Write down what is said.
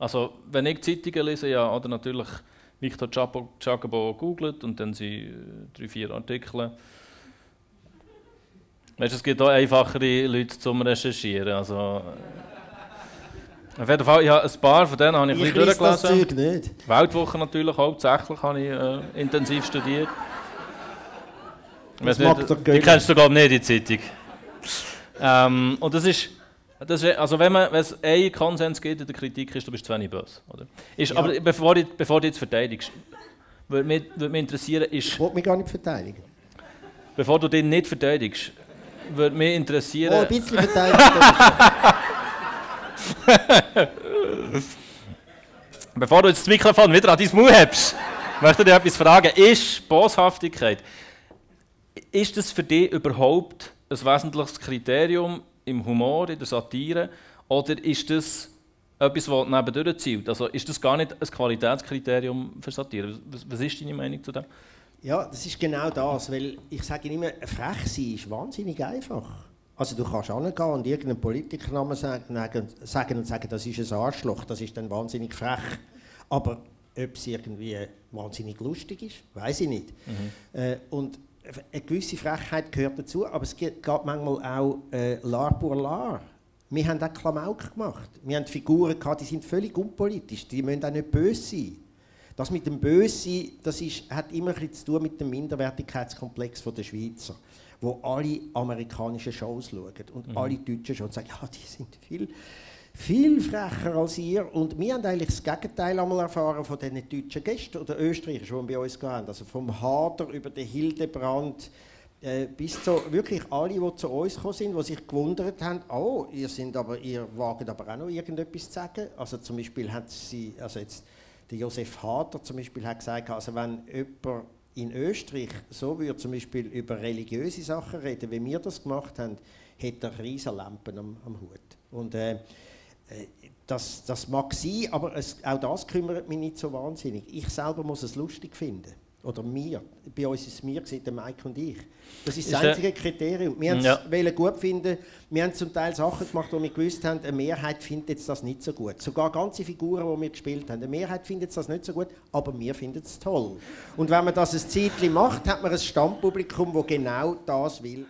Also, wenn ich Zeitungen lese, ja, oder natürlich Victor Jacobo googelt und dann sind äh, drei, vier Artikel. Weißt, es gibt auch einfachere Leute zum Recherchieren. Also, auf jeden Fall, ja, ein paar von denen habe ich, Ich ein bisschen lese das durchgelesen. Zeug nicht. Weltwoche natürlich hauptsächlich habe ich äh, intensiv studiert. Ich Das weiss mag nicht, die kennst du glaube ich nicht, die Zeitung. Ähm, und das ist, das ist, also wenn man, wenn es einen Konsens gibt in der Kritik, ist, du bist zu wenig böse. Oder? Ist, Ja. Aber bevor, ich, bevor du jetzt verteidigst, würde mich, würde mich interessieren, ist, Ich will mich gar nicht verteidigen. bevor du den nicht verteidigst, würde mich Oh, interessieren, ein bisschen verteidigen. bevor du jetzt das Mikrofon wieder an dein Maul hebst, möchte ich dir etwas fragen. Ist Boshaftigkeit, ist das für dich überhaupt ein wesentliches Kriterium im Humor, in der Satire, oder ist das etwas, das nebendurch zielt? Also ist das gar nicht ein Qualitätskriterium für Satire? Was, was ist deine Meinung zu dem? Ja, das ist genau das, weil ich sage immer, frech sein ist wahnsinnig einfach. Also du kannst hingehen und irgendeinen Politikernamen sagen, sagen und sagen, das ist ein Arschloch, das ist dann wahnsinnig frech. Aber ob es irgendwie wahnsinnig lustig ist, weiß ich nicht. Äh, und eine gewisse Frechheit gehört dazu, aber es geht manchmal auch äh, lar pour lar. Wir haben auch Klamauk gemacht. Wir haben Figuren gehabt, die sind völlig unpolitisch, die müssen auch nicht böse sein. Das mit dem Bösesein, das ist, hat immer ein bisschen zu tun mit dem Minderwertigkeitskomplex der Schweizer, wo alle amerikanischen Shows schauen und alle deutschen Shows sagen, ja, die sind viel, viel frecher als ihr. Und wir haben eigentlich das Gegenteil einmal erfahren von diesen deutschen Gästen oder Österreichern, die bei uns hatten. Also vom Hader über den Hildebrand äh, bis zu wirklich alle, die zu uns gekommen sind, die sich gewundert haben, oh, ihr, sind aber, ihr wagt aber auch noch irgendetwas zu sagen. Also zum Beispiel hat sie, also jetzt der Josef Hader zum Beispiel hat gesagt, also wenn jemand in Österreich so würde zum Beispiel über religiöse Sachen reden, wie wir das gemacht haben, hätte er riesige Lampen am, am Hut. Und äh, das, das mag sein, aber es, auch das kümmert mich nicht so wahnsinnig. Ich selber muss es lustig finden. Oder mir. Bei uns ist es mir, der Mike und ich. Das ist das Ist der- einzige Kriterium. Wir Ja. es wollen gut finden. Wir haben zum Teil Sachen gemacht, wo wir gewusst haben, eine Mehrheit findet jetzt das nicht so gut. Sogar ganze Figuren, die wir gespielt haben. Eine Mehrheit findet das nicht so gut, aber wir finden es toll. Und wenn man das ein Zeitchen macht, hat man ein Stammpublikum, das genau das will.